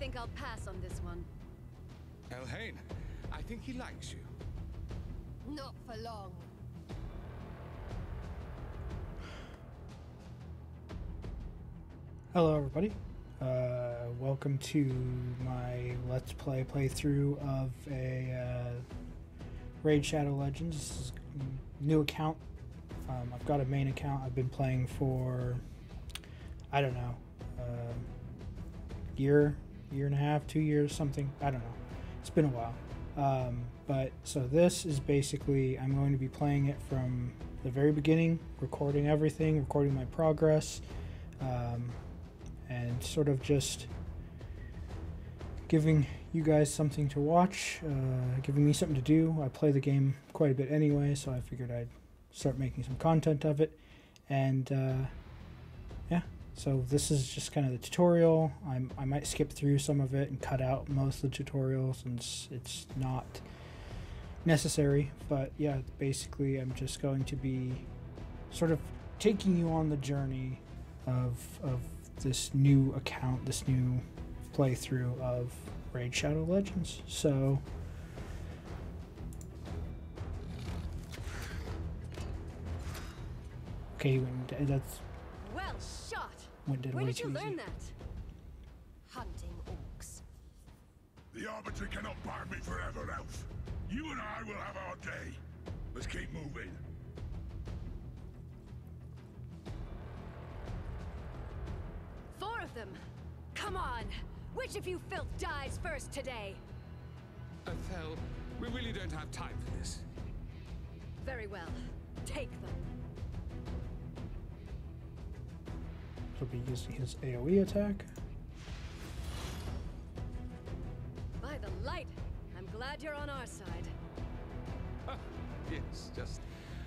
think I'll pass on this one. Elhain, I think he likes you. Not for long. Hello, everybody. Uh, welcome to my Let's Play playthrough of a uh, Raid Shadow Legends. This is a new account. Um, I've got a main account I've been playing for, I don't know, uh, year, year and a half, two years, something. I don't know. It's been a while. Um, but so this is basically, I'm going to be playing it from the very beginning, recording everything, recording my progress. Um, and sort of just giving you guys something to watch, uh, giving me something to do. I play the game quite a bit anyway, so I figured I'd start making some content of it. And uh, yeah, so this is just kind of the tutorial. I'm, I might skip through some of it and cut out most of the tutorial since it's not necessary. But yeah, basically, I'm just going to be sort of taking you on the journey of, of this new account, this new playthrough of Raid Shadow Legends. So, okay, that's Well shot. Went dead Where did you too learn that? Hunting orcs. The Arbiter cannot bar me forever, Elf. You and I will have our day. Let's keep moving. Four of them. Come on. Which of you filth dies first today? Athel, we really don't have time for this. Very well. Take them. He'll be using his AoE attack. By the light, I'm glad you're on our side. Yes, just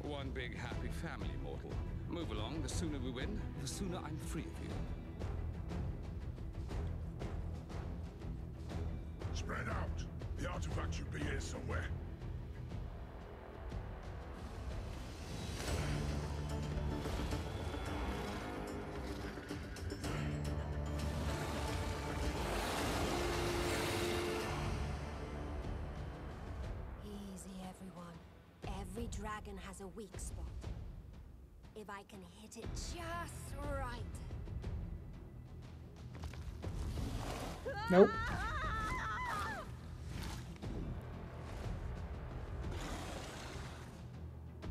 one big happy family, mortal. Move along. The sooner we win, the sooner I'm free of you. Spread out. The artifact should be here somewhere. Weak spot. If I can hit it just right. Nope.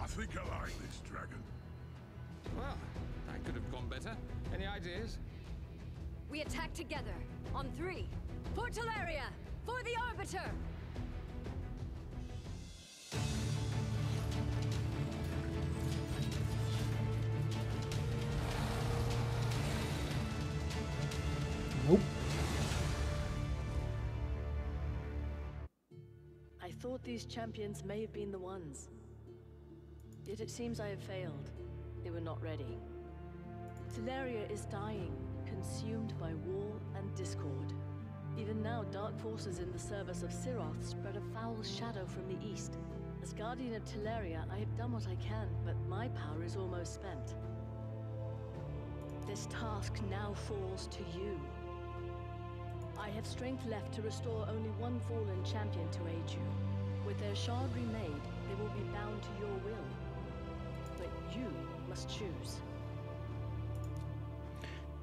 I think I like this dragon. Well, that could have gone better. Any ideas? We attack together. On three. For Teleria! For the Arbiter! These champions may have been the ones. Yet it seems I have failed. They were not ready. Teleria is dying, consumed by war and discord. Even now, dark forces in the service of Siroth spread a foul shadow from the east. As Guardian of Teleria, I have done what I can, but my power is almost spent. This task now falls to you. I have strength left to restore only one fallen champion to aid you. With their shard remade, they will be bound to your will. But you must choose.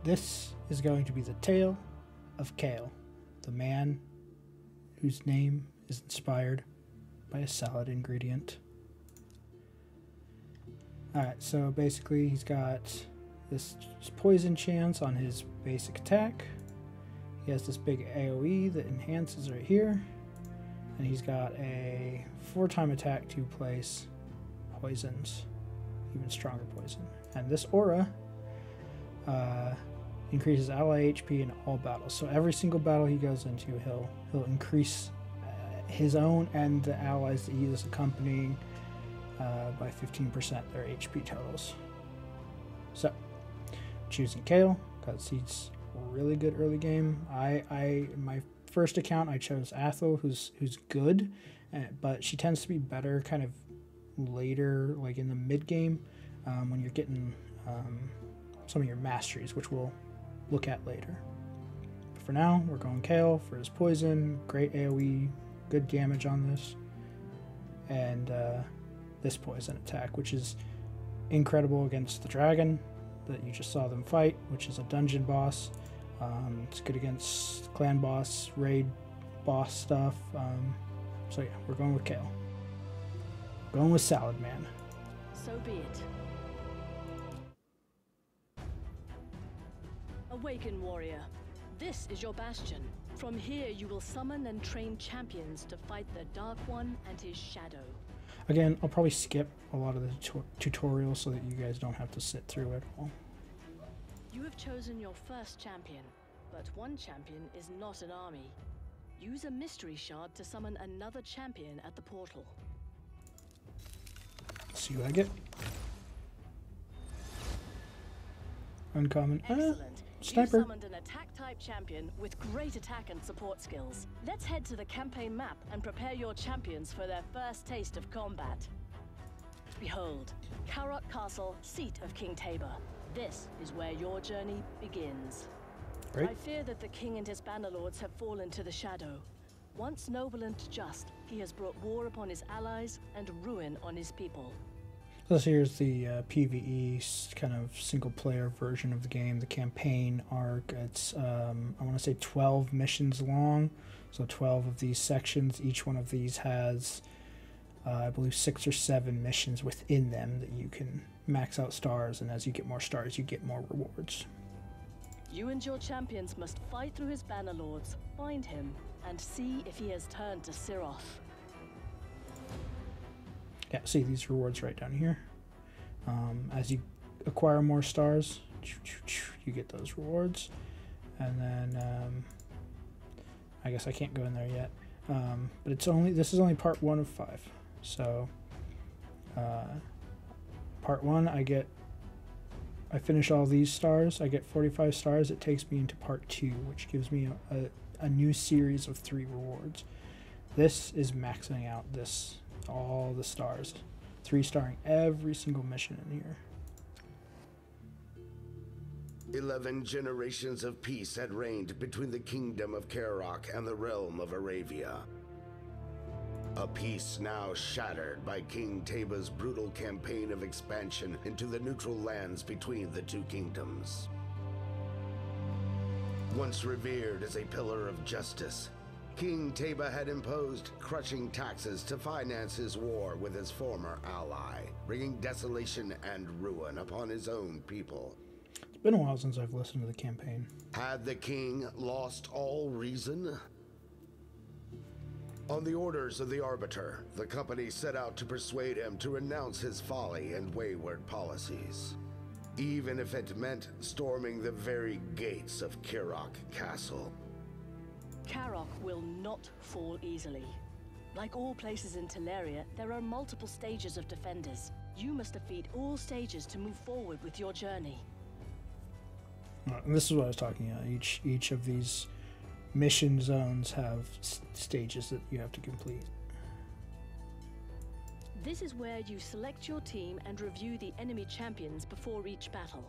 This is going to be the tale of Kale, the man whose name is inspired by a salad ingredient. Alright, so basically he's got this poison chance on his basic attack. He has this big AoE that enhances right here. And he's got a four time attack to place poisons, even stronger poison. And this aura uh, increases ally HP in all battles. So every single battle he goes into, he'll he'll increase uh, his own and the allies that he is accompanying uh, by 15% their HP totals. So choosing Kale because he's really good early game. I I my first account I chose Athel, who's who's good, uh, but she tends to be better kind of later, like in the mid game, um, when you're getting um, some of your masteries, which we'll look at later. But for now, we're going Kale for his poison. Great AoE, good damage on this. And uh, this poison attack, which is incredible against the dragon that you just saw them fight, which is a dungeon boss. Um, it's good against clan boss, raid boss stuff. Um, so yeah, we're going with Kale. Going with Salad Man. So be it. Awaken, warrior. This is your bastion. From here, you will summon and train champions to fight the Dark One and his shadow. Again, I'll probably skip a lot of the tu- tutorials so that you guys don't have to sit through it all. You have chosen your first champion, but one champion is not an army. Use a mystery shard to summon another champion at the portal. See what I get. Uncommon. Ah, Excellent. You sniper. summoned an attack type champion with great attack and support skills. Let's head to the campaign map and prepare your champions for their first taste of combat. Behold, Kaerok Castle, seat of King Tabor. This is where your journey begins. I fear that the king and his bannerlords have fallen to the shadow. Once noble and just, he has brought war upon his allies and ruin on his people. This here's the uh, PVE kind of single player version of the game, the campaign arc. It's, um, I want to say 12 missions long. So 12 of these sections. Each one of these has, uh, I believe, six or seven missions within them that you can max out stars. And as you get more stars, you get more rewards. You and your champions must fight through his banner lords, find him, and see if he has turned to Siroth. Yeah, see these rewards right down here. Um, as you acquire more stars, you get those rewards. And then um, I guess I can't go in there yet. Um, but it's only this is only part one of five. So uh, part one, I get I finish all these stars. I get 45 stars. It takes me into part two, which gives me a, a, a new series of three rewards. This is maxing out this all the stars, three starring every single mission in here. Eleven generations of peace had reigned between the kingdom of Kaerok and the realm of Aravia. A peace now shattered by King Taba's brutal campaign of expansion into the neutral lands between the two kingdoms. Once revered as a pillar of justice, King Taba had imposed crushing taxes to finance his war with his former ally, bringing desolation and ruin upon his own people. It's been a while since I've listened to the campaign. Had the king lost all reason? On the orders of the Arbiter, the company set out to persuade him to renounce his folly and wayward policies. Even if it meant storming the very gates of Kaerok Castle. Kaerok will not fall easily. Like all places in Teleria, there are multiple stages of defenders. You must defeat all stages to move forward with your journey. Uh, and this is what I was talking about. Each each of these mission zones have stages that you have to complete. This is where you select your team and review the enemy champions before each battle.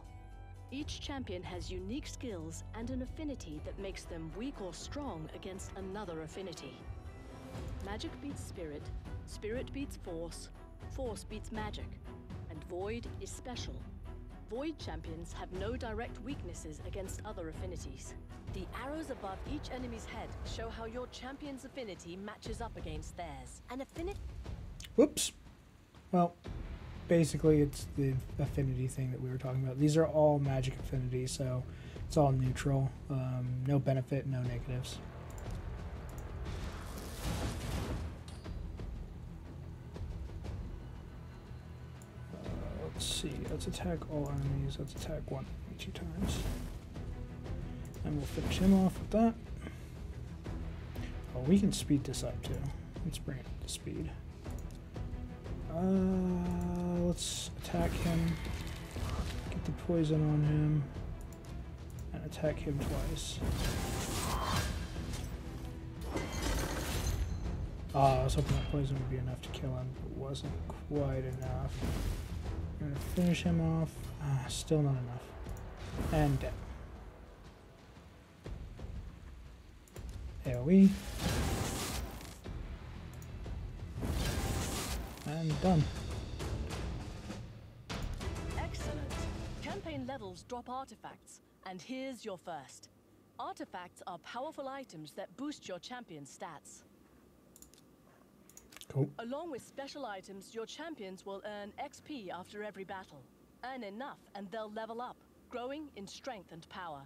Each champion has unique skills and an affinity that makes them weak or strong against another affinity. Magic beats spirit, spirit beats force, force beats magic, and void is special. Void champions have no direct weaknesses against other affinities. The arrows above each enemy's head show how your champion's affinity matches up against theirs. An affinity Whoops. Well, basically, it's the affinity thing that we were talking about. These are all magic affinities, so it's all neutral. Um, no benefit, no negatives. Let's attack all enemies. Let's attack one two times. And we'll finish him off with that. Oh, we can speed this up too. Let's bring it to speed. Uh, let's attack him. Get the poison on him. And attack him twice. Ah, I was hoping that poison would be enough to kill him, but it wasn't quite enough. Gonna finish him off. Ah, still not enough. And dead. AoE. And done. Excellent. Campaign levels drop artifacts, and here's your first. Artifacts are powerful items that boost your champion's stats. Cool. Along with special items, your champions will earn XP after every battle. Earn enough and they'll level up, growing in strength and power.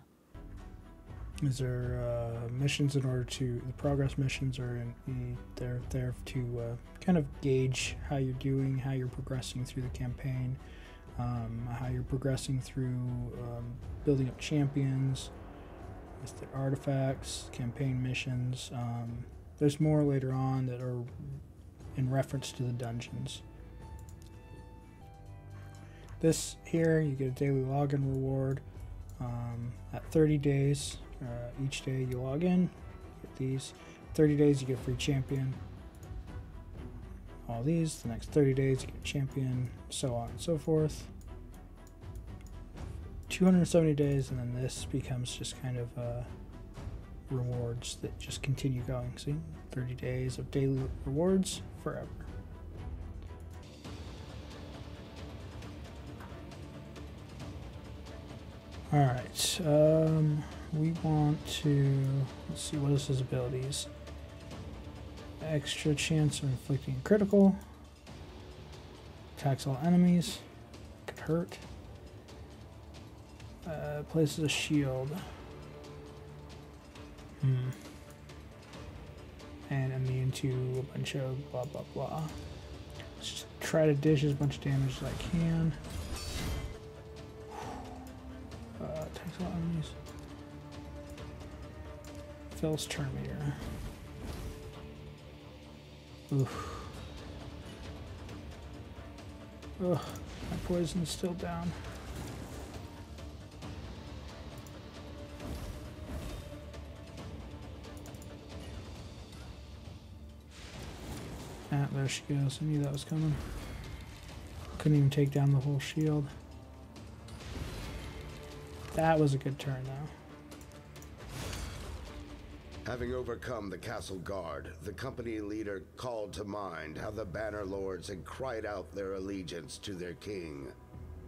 Is there uh, missions in order to the progress missions are in, in they're there to uh, kind of gauge how you're doing, how you're progressing through the campaign, um, how you're progressing through um, building up champions, the artifacts, campaign missions. Um, there's more later on that are in reference to the dungeons. This here, you get a daily login reward. Um, at 30 days, uh, each day you log in, get these. 30 days you get free champion. All these, the next 30 days you get champion, so on and so forth. 270 days, and then this becomes just kind of uh, rewards that just continue going. See, 30 days of daily rewards forever. All right, um, we want to let's see what is his abilities. Extra chance of inflicting critical. Attacks all enemies. Could hurt. Uh, places a shield. Hmm. And immune to a bunch of blah blah blah. Let's just try to dish as much damage as I can. Uh, attacks all enemies. Phil's Terminator. Oof. Ugh, my poison's still down. Ah, there she goes. I knew that was coming. Couldn't even take down the whole shield. That was a good turn, though. Having overcome the castle guard, the company leader called to mind how the Banner Lords had cried out their allegiance to their king,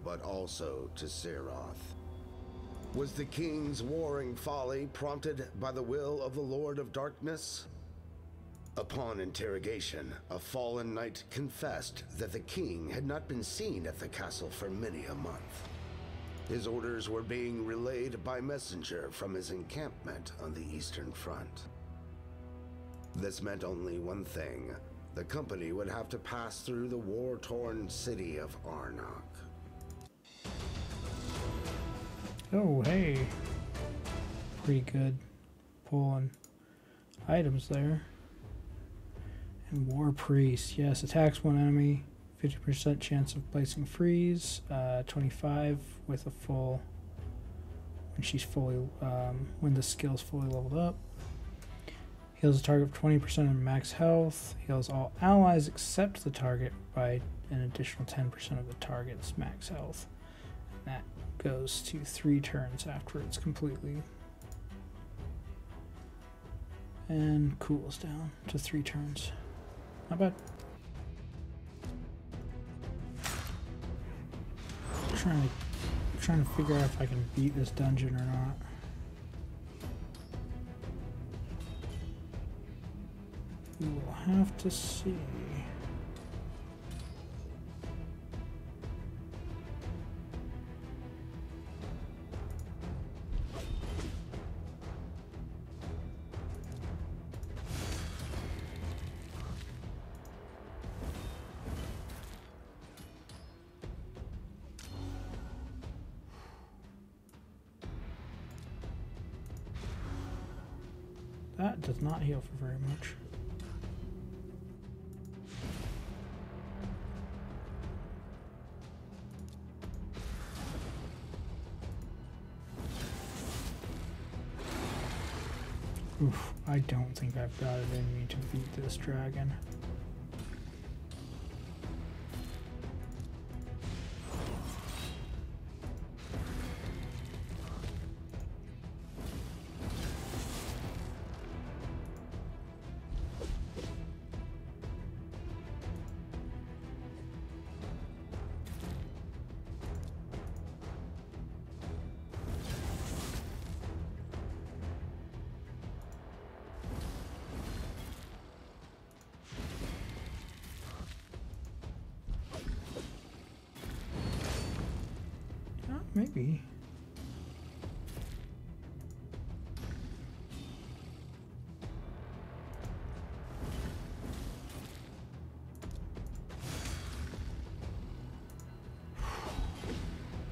but also to Siroth. Was the king's warring folly prompted by the will of the Lord of Darkness? Upon interrogation, a fallen knight confessed that the king had not been seen at the castle for many a month. His orders were being relayed by messenger from his encampment on the Eastern Front. This meant only one thing. The company would have to pass through the war-torn city of Arnoc. Oh, hey. Pretty good pulling items there. And War Priest. Yes, attacks one enemy. 50% chance of placing freeze. Uh, 25 with a full. When she's fully. Um, when the skill's fully leveled up. Heals a target of 20% of max health. Heals all allies except the target by an additional 10% of the target's max health. And that goes to three turns after it's completely. And cools down to three turns. Not bad. trying to trying to figure out if I can beat this dungeon or not. We will have to see. That does not heal for very much. Oof, I don't think I've got it in me to beat this dragon.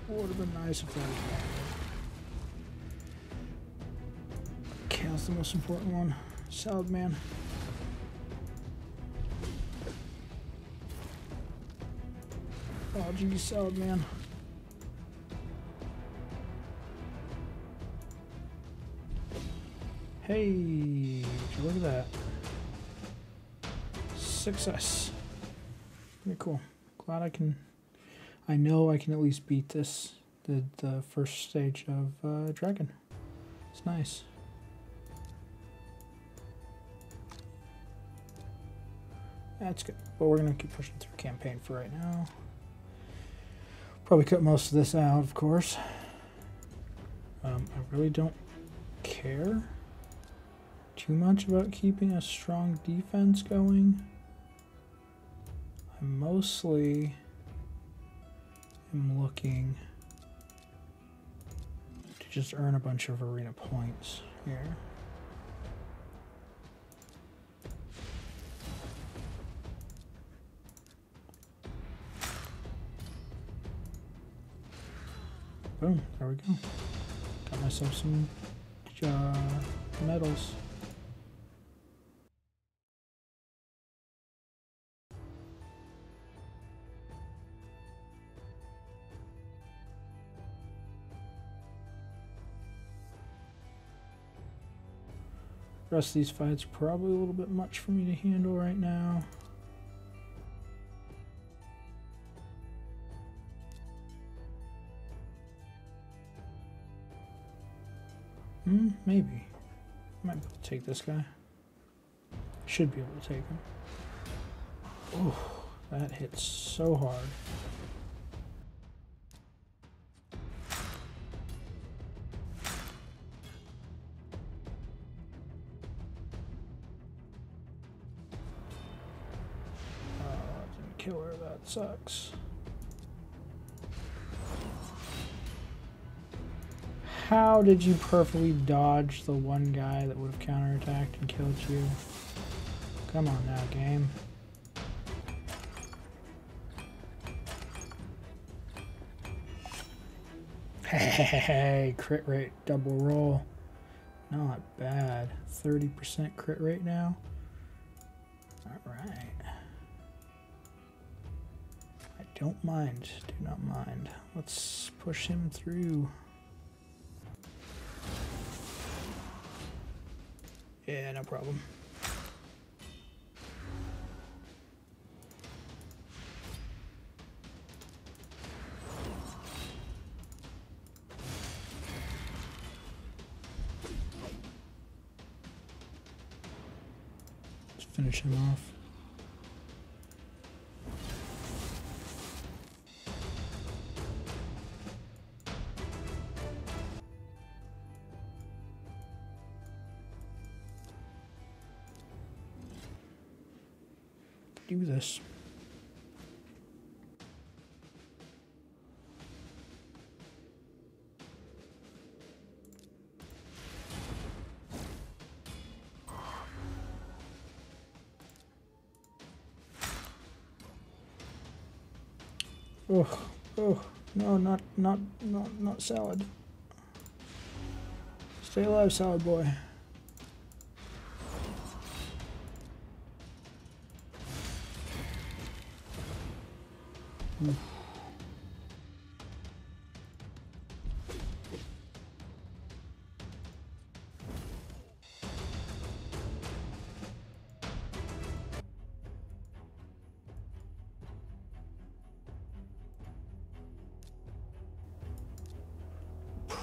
Would have been nice if that was Chaos the most important one. Salad man. Oh geez, salad man. Hey, look at that. Success. Pretty cool. Glad I can I know I can at least beat this, the, the first stage of uh, Dragon. It's nice. That's good. But we're going to keep pushing through campaign for right now. Probably cut most of this out, of course. Um, I really don't care too much about keeping a strong defense going. I'm mostly am looking to just earn a bunch of arena points here. Boom, there we go. Got myself some uh, medals. Rest of these fights probably a little bit much for me to handle right now. Hmm, maybe. Might be able to take this guy. Should be able to take him. Oh, that hits so hard. Sucks. How did you perfectly dodge the one guy that would have counterattacked and killed you? Come on now, game. Hey, crit rate, double roll. Not bad. 30% crit rate now. Alright. Don't mind. Do not mind. Let's push him through. Yeah, no problem. Let's finish him off. Do this. Oh, oh, no, not, not, not, not salad. Stay alive, salad boy.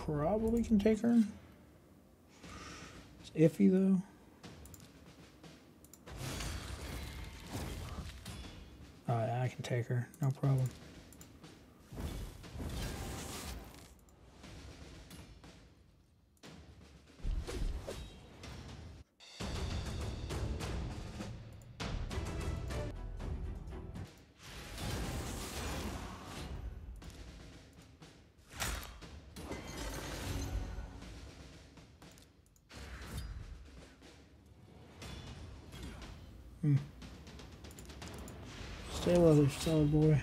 Probably can take her. It's iffy though. Alright, I can take her, no problem. Mm. Stay leather, solid boy.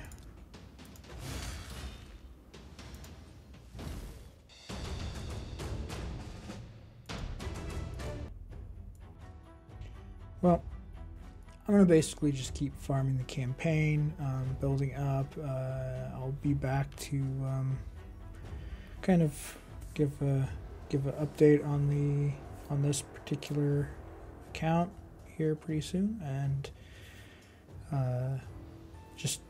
Well, I'm going to basically just keep farming the campaign, um, building up. Uh, I'll be back to um, kind of give a give an update on the on this particular account here pretty soon, and uh, just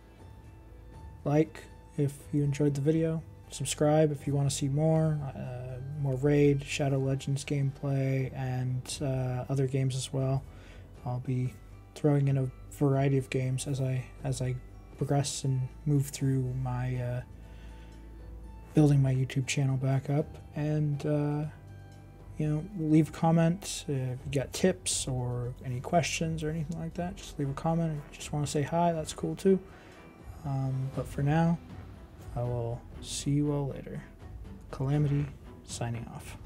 like if you enjoyed the video, subscribe if you want to see more, uh, more Raid, Shadow Legends gameplay, and uh, other games as well. I'll be throwing in a variety of games as I as I progress and move through my uh, building my YouTube channel back up. And uh, you know, leave a comment if you got tips or any questions or anything like that. Just leave a comment. If you just want to say hi, that's cool too. Um, but for now, I will see you all later. Calamity signing off.